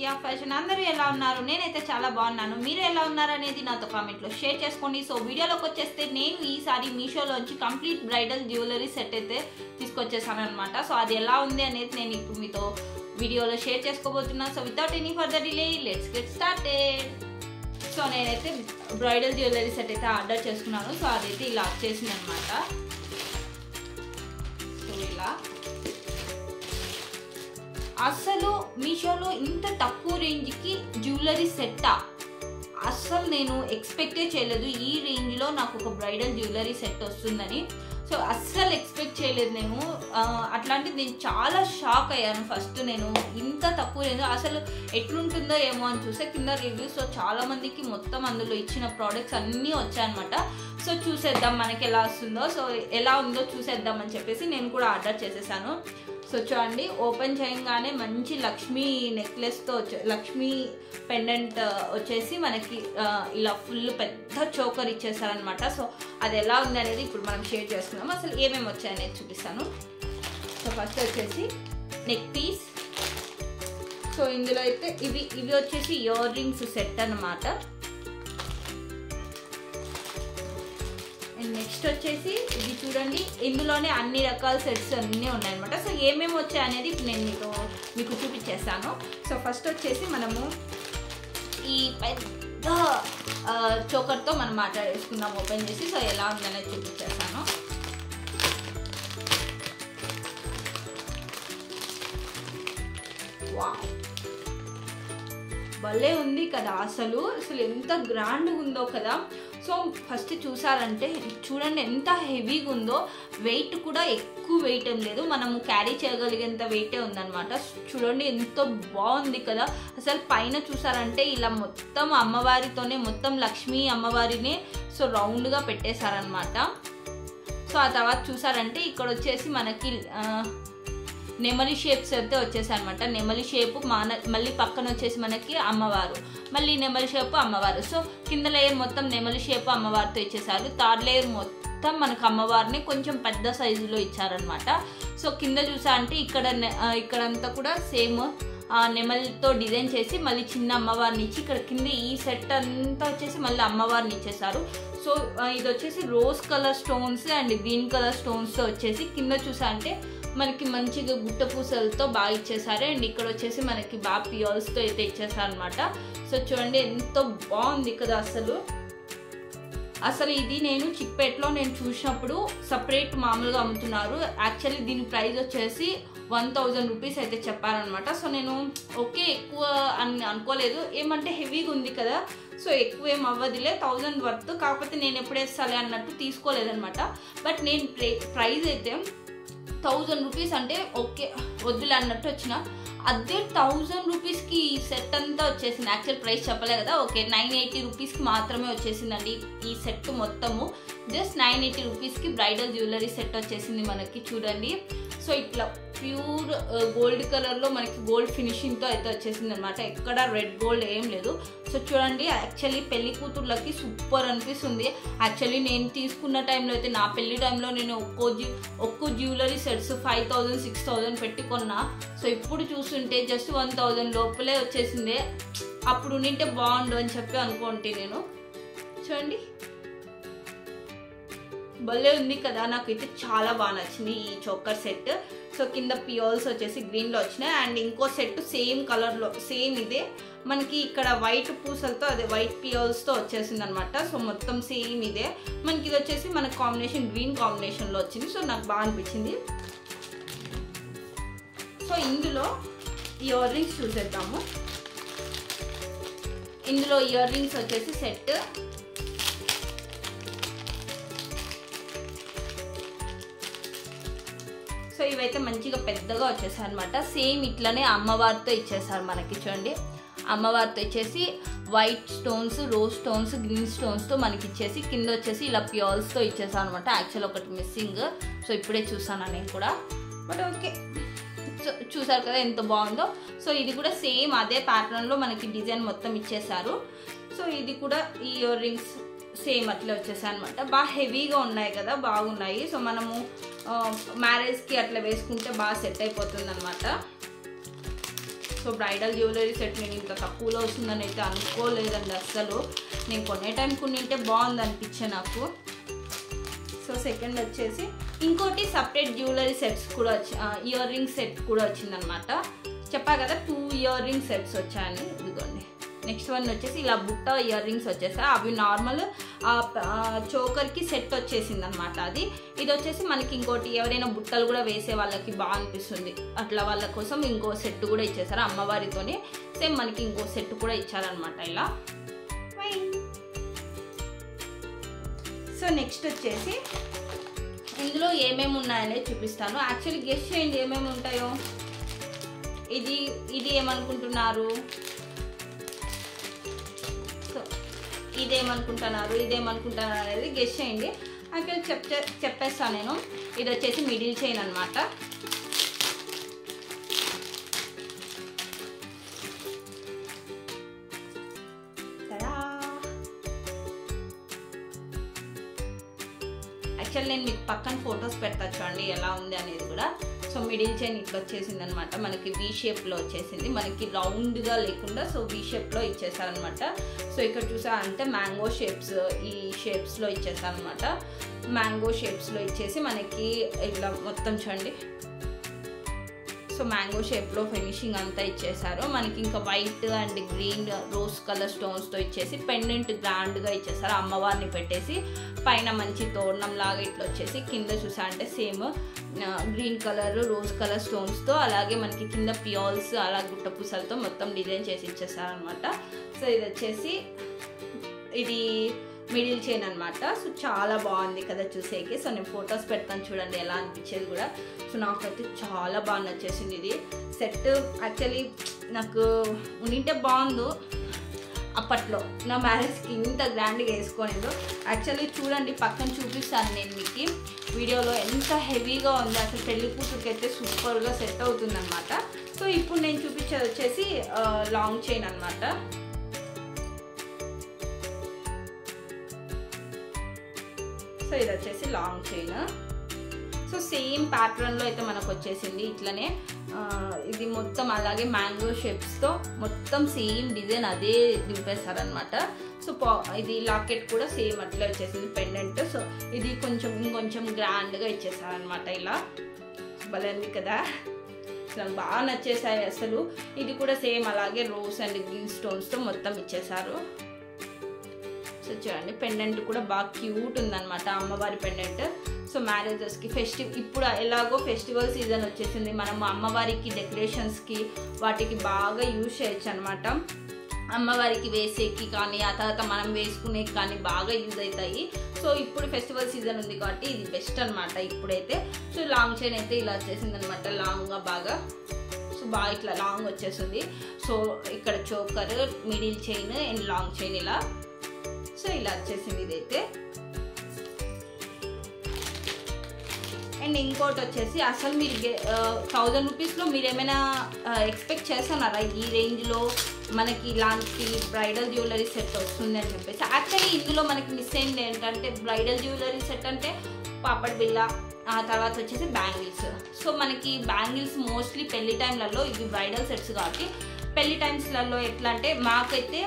నిత్య ఫ్యాషన్ అందరూ ఎలా ఉన్నారు? నేనైతే చాలా బాగున్నాను. మీరు ఎలా ఉన్నారు అనేది నాతో కామెంట్లో షేర్ చేసుకోండి. సో వీడియోలోకి వచ్చేస్తే నేను ఈసారి మీషోలోంచి కంప్లీట్ బ్రైడల్ జ్యువెలరీ సెట్ అయితే తీసుకొచ్చేసాను అనమాట సో అది ఎలా ఉంది అనేది నేను ఇప్పుడు మీతో వీడియోలో షేర్ చేసుకోబోతున్నాను. So without any further delay let's get started so నేనైతే బ్రైడల్ జ్యువెలరీ సెట్ అయితే ఆర్డర్ చేసుకున్నాను. సో అదైతే ఇలా వచ్చేసింది అనమాట సో ఇలా. అసలు మీషోలో ఇంత తక్కువ రేంజ్కి జ్యువెలరీ సెట్టా? అస్సలు నేను ఎక్స్పెక్టే చేయలేదు. ఈ రేంజ్లో నాకు ఒక బ్రైడల్ జ్యువెలరీ సెట్ వస్తుందని. సో అస్సలు ఎక్స్పెక్ట్ చేయలేదు నేను. అట్లాంటిది నేను చాలా షాక్ అయ్యాను ఫస్ట్ నేను. ఇంత తక్కువ రేంజ్ అసలు ఎట్లుంటుందో ఏమో అని చూస్తే కింద రివ్యూస్ సో చాలా మందికి మొత్తం అందులో ఇచ్చిన ప్రోడక్ట్స్ అన్నీ వచ్చాయన్నమాట. సో చూసేద్దాం మనకి ఎలా వస్తుందో. సో ఎలా ఉందో చూసేద్దాం అని చెప్పేసి నేను కూడా ఆర్డర్ చేసేసాను. సో చూడండి ఓపెన్ చేయగానే మంచి లక్ష్మీ నెక్లెస్తో వచ్చే లక్ష్మీ పెండెంట్ వచ్చేసి మనకి ఇలా ఫుల్ పెద్ద చోకర్ ఇచ్చేసారనమాట సో అది ఎలా ఉంది అనేది ఇప్పుడు మనం షేర్ చేసుకున్నాము అసలు ఏమేమి వచ్చాయనేది చూపిస్తాను. సో ఫస్ట్ వచ్చేసి నెక్ పీస్ సో ఇందులో అయితే ఇవి ఇవి వచ్చేసి ఇయర్ రింగ్స్ సెట్ అనమాట నెక్స్ట్ వచ్చేసి ఇది చూడండి. ఇందులోనే అన్ని రకాల సెట్స్ అన్నీ ఉన్నాయన్నమాట. సో ఏమేమి వచ్చాయి అనేది నేను మీకు మీకు చూపించేస్తాను. సో ఫస్ట్ వచ్చేసి మనము ఈ పెద్ద చోకర్తో మనం మాట్లాడేసుకుందాం ఓపెన్ చేసి. సో ఎలా ఉందనేది చూపించేస్తాను. వావ్ భలే ఉంది కదా అసలు. అసలు ఎంత గ్రాండ్గా ఉందో కదా. సో ఫస్ట్ చూసారంటే చూడండి ఎంత హెవీగా ఉందో. వెయిట్ కూడా ఎక్కువ వెయిట్ ఏం లేదు. మనము క్యారీ చేయగలిగేంత వెయిటే ఉందనమాట చూడండి ఎంతో బాగుంది కదా. అసలు పైన చూసారంటే ఇలా మొత్తం అమ్మవారితోనే మొత్తం లక్ష్మీ అమ్మవారినే సో రౌండ్గా పెట్టేశారనమాట సో ఆ తర్వాత చూసారంటే ఇక్కడ వచ్చేసి మనకి నెమలి షేప్స్ అయితే వచ్చేసాయి అనమాట నెమలి షేప్ మాన మళ్ళీ పక్కన వచ్చేసి మనకి అమ్మవారు. మళ్ళీ నెమలి షేప్ అమ్మవారు. సో కింద లేయర్ మొత్తం నెమలి షేప్ అమ్మవారితో ఇచ్చేసారు థర్డ్ లేయర్ మొత్తం మనకు అమ్మవారిని కొంచెం పెద్ద సైజులో ఇచ్చారనమాట సో కింద చూసా అంటే ఇక్కడ నె- ఇక్కడంతా కూడా సేమ్ నెమలితో డిజైన్ చేసి మళ్ళీ చిన్న అమ్మవారిని ఇచ్చి ఇక్కడ కింద ఈ సెట్ అంతా వచ్చేసి మళ్ళీ అమ్మవారిని ఇచ్చేసారు సో ఇది వచ్చేసి rose colour stones and green colour స్టోన్స్తో వచ్చేసి కింద చూసా అంటే మనకి మంచిగా గుట్ట పూసలతో బాగా ఇచ్చేసారు. అండ్ ఇక్కడ వచ్చేసి మనకి బాగా పియోల్స్తో అయితే ఇచ్చేసారు అనమాట సో చూడండి ఎంతో బాగుంది కదా అసలు. అసలు ఇది నేను చిక్పేట్లో నేను చూసినప్పుడు సపరేట్ మామూలుగా అమ్ముతున్నారు. యాక్చువల్లీ దీని ప్రైస్ వచ్చేసి వన్ థౌజండ్ రూపీస్ అయితే చెప్పారనమాట సో నేను ఓకే ఎక్కువ అని అనుకోలేదు. ఏమంటే హెవీగా ఉంది కదా. సో ఎక్కువ ఏం అవ్వదులే థౌజండ్ వర్త్. కాకపోతే నేను ఎప్పుడేస్తాలే అన్నట్టు తీసుకోలేదనమాట బట్ నేను ప్రైస్ అయితే థౌజండ్ రూపీస్ అంటే ఓకే వద్దులే అన్నట్టు వచ్చిన. అదే థౌజండ్ రూపీస్కి ఈ సెట్ అంతా వచ్చేసింది. యాక్చువల్ ప్రైస్ చెప్పలే కదా. ఓకే నైన్ ఎయిటీ రూపీస్కి మాత్రమే వచ్చేసిందండి ఈ సెట్ మొత్తము. జస్ట్ నైన్ ఎయిటీ రూపీస్కి బ్రైడల్ జ్యువెలరీ సెట్ వచ్చేసింది మనకి చూడండి. సో ఇట్లా ప్యూర్ గోల్డ్ కలర్లో మనకి గోల్డ్ ఫినిషింగ్తో అయితే వచ్చేసింది అనమాట ఎక్కడ రెడ్ గోల్డ్ ఏం లేదు. సో చూడండి యాక్చువల్లీ పెళ్ళి కూతుర్లకి సూపర్ అనిపిస్తుంది. యాక్చువల్లీ నేను తీసుకున్న టైంలో అయితే నా పెళ్ళి టైంలో నేను ఒక్కో జ్యూ ఒక్కో jewellery sets five thousand six thousand పెట్టి కొన్నా. సో ఇప్పుడు చూస్తుంటే జస్ట్ వన్ థౌజండ్ లోపలే వచ్చేసింది. అప్పుడు ఉంటే బాగుండు అని చెప్పి అనుకుంటే నేను. చూడండి. భలే ఉంది కదా నాకైతే చాలా బాగా నచ్చింది ఈ చోకర్ సెట్. సో కింద పియోల్స్ వచ్చేసి గ్రీన్లో వచ్చినాయి. అండ్ ఇంకో సెట్ సేమ్ కలర్లో సేమ్ ఇదే. మనకి ఇక్కడ వైట్ పూసలతో అదే వైట్ పియోల్స్తో వచ్చేసింది అనమాట సో మొత్తం సేమ్ ఇదే. మనకి ఇది వచ్చేసి మన కాంబినేషన్ గ్రీన్ కాంబినేషన్లో వచ్చింది. సో నాకు బాగా అనిపించింది. సో ఇందులో ఇయర్ రింగ్స్ చూసేద్దాము. ఇందులో ఇయర్ రింగ్స్ వచ్చేసి సెట్. సో ఇవైతే మంచిగా పెద్దగా వచ్చేసాయి అనమాట సేమ్ ఇట్లనే అమ్మవారితో ఇచ్చేసారు మనకి చూడండి. అమ్మవారితో ఇచ్చేసి white stones rose stones green స్టోన్స్తో మనకి ఇచ్చేసి కింద వచ్చేసి ఇలా ప్యూల్స్తో ఇచ్చేసాను అనమాట యాక్చువల్ ఒకటి మిస్సింగ్ సో ఇప్పుడే చూసాను నేను కూడా. బట్ ఓకే సో చూసారు కదా ఎంత బాగుందో. సో ఇది కూడా సేమ్ అదే ప్యాటర్న్లో మనకి డిజైన్ మొత్తం ఇచ్చేసారు. సో ఇది కూడా ఈ ఇయర్ రింగ్స్ సేమ్ అట్లా వచ్చేసాయి అనమాట బాగా హెవీగా ఉన్నాయి కదా బాగున్నాయి. సో మనము మ్యారేజ్కి అట్లా వేసుకుంటే బాగా సెట్ అయిపోతుంది అనమాట సో బ్రైడల్ జ్యువెలరీ సెట్ నేను ఇంత తక్కువలో వస్తుందని అయితే అనుకోలేదండి అస్సలు. నేను కొనే టైం కొన్నింటే బాగుంది అనిపించే నాకు. సో సెకండ్ వచ్చేసి ఇంకోటి సపరేట్ జ్యువెలరీ సెట్స్ కూడా వచ్చి ఇయర్ రింగ్ సెట్ కూడా వచ్చిందనమాట చెప్పా కదా టూ ఇయర్ రింగ్ సెట్స్ వచ్చాయని. ఇదిగోండి. నెక్స్ట్ వన్ వచ్చేసి ఇలా బుట్ట ఇయర్ రింగ్స్ వచ్చేసాయి అవి నార్మల్ చోకర్కి సెట్ వచ్చేసింది అనమాట అది. ఇది వచ్చేసి మనకి ఇంకోటి ఎవరైనా బుట్టలు కూడా వేసే వాళ్ళకి బాగా అనిపిస్తుంది. అట్లా వాళ్ళ కోసం ఇంకో సెట్ కూడా ఇచ్చేసారు అమ్మవారితోనే. సేమ్ మనకి ఇంకో సెట్ కూడా ఇచ్చారనమాట ఇలా. సో నెక్స్ట్ వచ్చేసి ఇందులో ఏమేమి ఉన్నాయనేది చూపిస్తాను. యాక్చువల్లీ గెస్ట్ చేయండి ఏమేమి ఉంటాయో. ఇది ఇది ఏమనుకుంటున్నారు? ఇదేమనుకుంటున్నారు ఇదేమనుకుంటున్నారు అనేది గెస్ట్ చేయండి. అక్కడ చెప్తే చెప్పేస్తాను నేను. ఇది వచ్చేసి మిడిల్ చైన్ అనమాట యాక్చువల్ నేను మీకు పక్కన ఫొటోస్ పెడతా చూడండి ఎలా ఉంది అనేది కూడా. సో మిడిల్ చైన్ ఇట్లా వచ్చేసింది అనమాట మనకి వీ షేప్లో వచ్చేసింది. మనకి రౌండ్గా లేకుండా సో వీ షేప్లో ఇచ్చేసారనమాట. సో ఇక్కడ చూసా అంటే మ్యాంగో షేప్స్ ఈ షేప్స్లో ఇచ్చేసారనమాట. మ్యాంగో షేప్స్లో ఇచ్చేసి మనకి ఇట్లా మొత్తం చూడండి. సో మ్యాంగో షేప్లో ఫినిషింగ్ అంతా ఇచ్చేసారు. మనకి ఇంకా white and green rose colour స్టోన్స్తో ఇచ్చేసి పెండెంట్ గ్రాండ్గా ఇచ్చేసారు. అమ్మవారిని పెట్టేసి పైన మంచి తోరణం లాగా ఇట్లా వచ్చేసి కింద చూసా అంటే same green colour rose colour స్టోన్స్తో అలాగే మనకి కింద పియాల్స్ అలా గుట్ట పూసలతో మొత్తం డిజైన్ చేసి ఇచ్చేసారు అనమాట సో ఇది వచ్చేసి ఇది మిడిల్ చైన్ అనమాట సో చాలా బాగుంది కదా చూసేకి. సో నేను ఫొటోస్ పెడతాను చూడండి ఎలా అనిపించేది కూడా. సో నాకైతే చాలా బాగా నచ్చేసింది ఇది. సెట్ యాక్చువల్లీ నాకు ఉండింటే బాగుండు. అప్పట్లో నా మ్యారేజ్కి ఇంత గ్రాండ్గా వేసుకోలేదు యాక్చువల్లీ చూడండి పక్కన చూపిస్తాను నేను మీకు. వీడియోలో ఎంత హెవీగా ఉంది. అసలు పెళ్ళి కూతురికి అయితే సూపర్గా సెట్ అవుతుందన్నమాట. సో ఇప్పుడు నేను చూపించేది వచ్చేసి లాంగ్ చైన్ అనమాట సో ఇది వచ్చేసి లాంగ్ చైన్ సో సేమ్ ప్యాటర్న్లో అయితే మనకు వచ్చేసింది ఇట్లనే ఇది మొత్తం అలాగే మ్యాంగో షేప్స్తో మొత్తం సేమ్ డిజైన్ అదే దింపేస్తారనమాట సో ఇది లాకెట్ కూడా సేమ్ అట్లా వచ్చేసింది పెండెంట్ సో ఇది కొంచెం ఇంకొంచెం గ్రాండ్గా ఇచ్చేసారనమాట ఇలా. బలంది కదా. నాకు బాగా నచ్చేసాయి అసలు. ఇది కూడా సేమ్ అలాగే రోజ్ అండ్ గ్రీన్ స్టోన్స్తో మొత్తం ఇచ్చేసారు సో చూడండి పెండెంట్ కూడా బాగా క్యూట్ ఉందన్నమాట అమ్మవారి పెండెంట్ సో మ్యారేజెస్కి ఫెస్టివ్ ఇప్పుడు ఎలాగో ఫెస్టివల్ సీజన్ వచ్చేసింది. మనం అమ్మవారికి డెకరేషన్స్కి వాటికి బాగా యూజ్ చేయొచ్చు అనమాట అమ్మవారికి వేసేకి కానీ ఆ తర్వాత మనం వేసుకునేకి కానీ బాగా యూజ్ అవుతాయి. సో ఇప్పుడు ఫెస్టివల్ సీజన్ ఉంది కాబట్టి ఇది బెస్ట్ అనమాట ఇప్పుడైతే. సో లాంగ్ చైన్ అయితే ఇలా వచ్చేసింది అనమాట లాంగ్గా బాగా సో బాగా ఇట్లా లాంగ్ వచ్చేసింది. సో ఇక్కడ choker middle chain and long chain ఇలా సో ఇలా వచ్చేసింది ఇదైతే. అండ్ ఇంకోటి వచ్చేసి అసలు మీరు థౌజండ్ రూపీస్లో మీరు ఏమైనా ఎక్స్పెక్ట్ చేస్తున్నారా? ఈ రేంజ్లో మనకి ఇలాంటి బ్రైడల్ జ్యువెలరీ సెట్ వస్తుంది అని చెప్పేసి. యాక్చువల్లీ ఇందులో మనకి మిస్ అయింది ఏంటంటే బ్రైడల్ జ్యువెలరీ సెట్ అంటే పాపడ్ బిల్ల ఆ తర్వాత వచ్చేసి బ్యాంగిల్స్. సో మనకి బ్యాంగిల్స్ మోస్ట్లీ పెళ్ళి టైంలలో ఇవి బ్రైడల్ సెట్స్ కాబట్టి పెళ్ళి టైమ్స్లలో ఎట్లా అంటే మాకైతే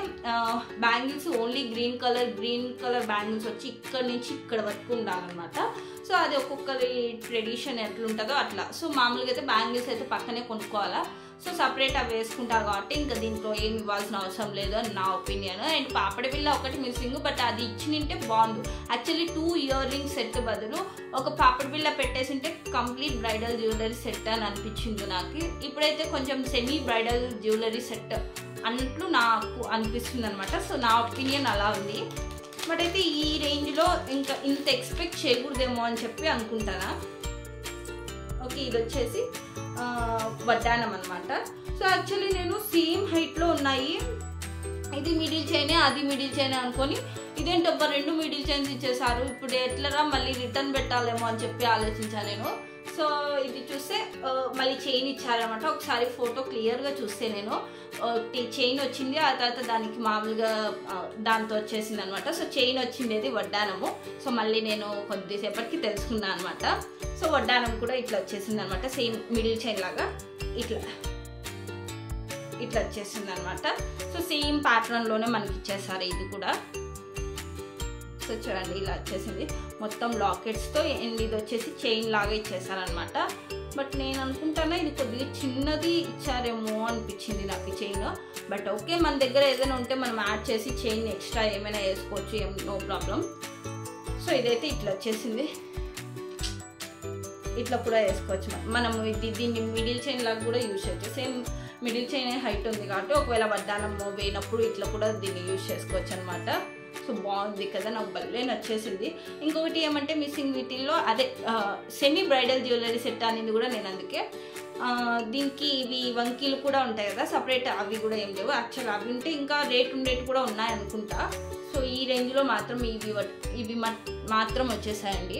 bangles only green colour green colour bangles వచ్చి ఇక్కడ నుంచి ఇక్కడ వరకు ఉండాలన్నమాట. సో అది ఒక్కొక్కరి ట్రెడిషన్ ఎట్లుంటుందో అట్లా. సో మామూలుగా అయితే బ్యాంగిల్స్ అయితే పక్కనే కొనుక్కోవాలా. సో సపరేట్ అవి వేసుకుంటారు కాబట్టి ఇంకా దీంట్లో ఏమి ఇవ్వాల్సిన అవసరం లేదు అని నా ఒపీనియన్. అండ్ పాపడి బిల్ల ఒకటి మిస్సింగ్ బట్ అది ఇచ్చినింటే బాగుండు. Actually two ear ring set బదులు ఒక పాపడి బిల్ల పెట్టేసింటే కంప్లీట్ బ్రైడల్ జ్యువెలరీ సెట్ అని అనిపించింది నాకు. ఇప్పుడైతే కొంచెం సెమీ బ్రైడల్ జ్యువెలరీ సెట్ అన్నట్లు నాకు అనిపిస్తుంది అనమాట సో నా ఒపీనియన్ అలా ఉంది. బట్ అయితే ఈ రేంజ్లో ఇంకా ఇంత ఎక్స్పెక్ట్ చేయకూడదేమో అని చెప్పి అనుకుంటానా? ఓకే ఇది వచ్చేసి వడ్డానం అనమాట సో యాక్చువల్లీ నేను సేమ్ హైట్లో ఉన్నాయి. ఇది మిడిల్ చైనే అది మిడిల్ చైనే అనుకొని ఇదేంటబ్బా రెండు మిడిల్ చైన్స్ ఇచ్చేసారు. ఇప్పుడు ఎట్లరా మళ్ళీ రిటర్న్ పెట్టాలేమో అని చెప్పి ఆలోచించాను నేను. సో ఇది చూస్తే మళ్ళీ చైన్ ఇచ్చారనమాట ఒకసారి ఫోటో క్లియర్గా చూస్తే నేను. చైన్ వచ్చింది ఆ తర్వాత దానికి మామూలుగా దాంతో వచ్చేసింది అనమాట సో చైన్ వచ్చింది అది వడ్డానము సో మళ్ళీ నేను కొద్దిసేపటికి తెలుసుకున్నాను అనమాట సో వడ్డానం కూడా ఇట్లా వచ్చేసింది అనమాట సేమ్ మిడిల్ చైన్ లాగా ఇట్లా ఇట్లా వచ్చేసింది అనమాట సో సేమ్ ప్యాటర్న్లోనే మనకి ఇచ్చేసారు ఇది కూడా. సో చూడండి ఇలా వచ్చేసింది. మొత్తం లాకెట్స్తో అండ్ ఇది వచ్చేసి చైన్ లాగా ఇచ్చేసారనమాట. బట్ నేను అనుకుంటానా ఇది కొద్దిగా చిన్నది ఇచ్చారేమో అనిపించింది నాకు ఈ చైన్ బట్ ఓకే మన దగ్గర ఏదైనా ఉంటే మనం యాడ్ చేసి చైన్ ఎక్స్ట్రా ఏమైనా వేసుకోవచ్చు ఏం నో ప్రాబ్లం సో ఇదైతే ఇట్లా వచ్చేసింది. ఇట్లా కూడా వేసుకోవచ్చు. మనం. మనము ఇది దీన్ని మిడిల్ చైన్ లాగా కూడా యూజ్ చేయొచ్చు. సేమ్ మిడిల్ చైన్ హైట్ ఉంది కాబట్టి ఒకవేళ వడ్డానము వేయినప్పుడు ఇట్లా కూడా దీన్ని యూజ్ చేసుకోవచ్చు అనమాట సో బాగుంది కదా నాకు భలే నచ్చేసింది. ఇంకొకటి ఏమంటే మిస్సింగ్ వీటిల్లో అదే సెమీ బ్రైడల్ జ్యువెలరీ సెట్ అనేది కూడా నేను అందుకే దీనికి ఇవి వంకీలు కూడా ఉంటాయి కదా సపరేట్ అవి కూడా ఏం లేవు. యాక్చువల్ అవి ఉంటే ఇంకా రేట్ ఉండేటి కూడా ఉన్నాయి అనుకుంటా. సో ఈ రేంజ్లో మాత్రం ఇవి ఇవి మాత్రం వచ్చేసాయండి.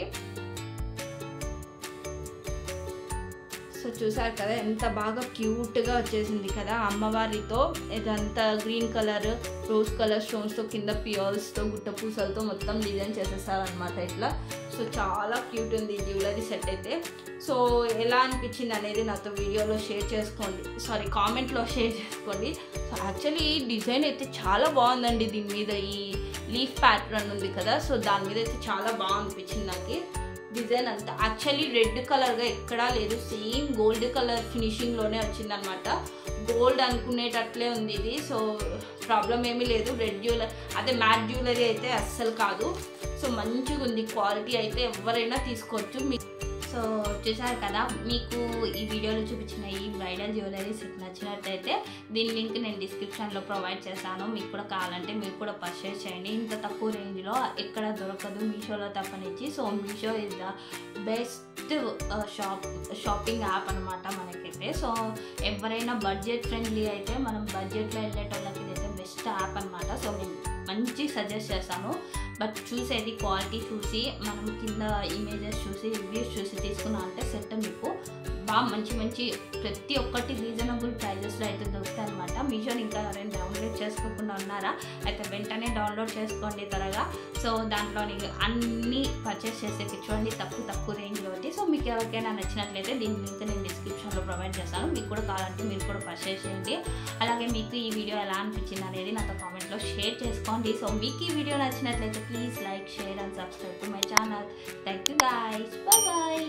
సో చూసారు కదా ఎంత బాగా క్యూట్గా వచ్చేసింది కదా అమ్మవారితో. ఇదంతా గ్రీన్ కలర్ రోజ్ కలర్ స్టోన్స్తో కింద పియర్స్తో గుట్ట పూసలతో మొత్తం డిజైన్ చేసేస్తారనమాట ఇట్లా. సో చాలా క్యూట్ ఉంది జ్యువెలరీ సెట్ అయితే. సో ఎలా అనిపించింది అనేది నాతో వీడియోలో షేర్ చేసుకోండి. సారీ కామెంట్లో షేర్ చేసుకోండి. సో యాక్చువల్లీ ఈ డిజైన్ అయితే చాలా బాగుందండి దీని మీద. ఈ లీఫ్ ప్యాటర్న్ ఉంది కదా సో దాని మీద అయితే చాలా బాగా అనిపించింది నాకు. డిజైన్ అంతా. యాక్చువల్లీ రెడ్ కలర్గా ఎక్కడా లేదు. సేమ్ గోల్డ్ కలర్ ఫినిషింగ్లోనే వచ్చిందనమాట గోల్డ్ అనుకునేటట్లే ఉంది ఇది. సో ప్రాబ్లం ఏమీ లేదు. రెడ్ జ్యువెలరీ అదే మ్యాట్ జ్యువెలరీ అయితే అస్సలు కాదు. సో మంచిగా ఉంది క్వాలిటీ అయితే ఎవరైనా తీసుకోవచ్చు. మీ సో చూసారు కదా మీకు ఈ వీడియోలో చూపించిన ఈ బ్రైడల్ జ్యువెలరీ సెట్ నచ్చినట్టయితే దీని లింక్ నేను డిస్క్రిప్షన్లో ప్రొవైడ్ చేస్తాను. మీకు కూడా కావాలంటే మీరు కూడా పర్చేస్ చేయండి. ఇంత తక్కువ రేంజ్లో ఎక్కడ దొరకదు. మీషోలో తప్పనిచ్చి. So Meesho is the best shop shopping app అనమాట మనకైతే. సో ఎవరైనా బడ్జెట్ ఫ్రెండ్లీ అయితే మనం బడ్జెట్లో వెళ్ళేటోళ్ళకి ఇదైతే బెస్ట్ యాప్ అనమాట సో నేను మంచి సజెస్ట్ చేస్తాను. బట్ చూసేది క్వాలిటీ చూసి మనం కింద ఇమేజెస్ చూసి రివ్యూస్ చూసి తీసుకున్నా అంటే సెట్ మీకు. బాగా మంచి మంచి ప్రతి ఒక్కటి రీజనబుల్ ప్రైజెస్లో అయితే దొరుకుతాయి అనమాట మీషోని ఇంకా ఎవరైనా డౌన్లోడ్ చేసుకోకుండా ఉన్నారా? అయితే వెంటనే డౌన్లోడ్ చేసుకోండి త్వరగా. సో దాంట్లో నీకు అన్నీ పర్చేస్ చేసేకి చూడండి తక్కువ తక్కువ రేంజ్లో ఉంది. సో మీకు ఎవరికైనా నచ్చినట్లయితే దీని లింక్ నేను డిస్క్రిప్షన్లో ప్రొవైడ్ చేస్తాను. మీకు కూడా కావాలంటే మీరు కూడా పర్చేస్ చేయండి. అలాగే మీకు ఈ వీడియో ఎలా అనిపించింది అనేది నాతో కామెంట్లో షేర్ చేసుకోండి. సో మీకు ఈ వీడియో నచ్చినట్లయితే please like share and subscribe to my channel thank you guys bye bye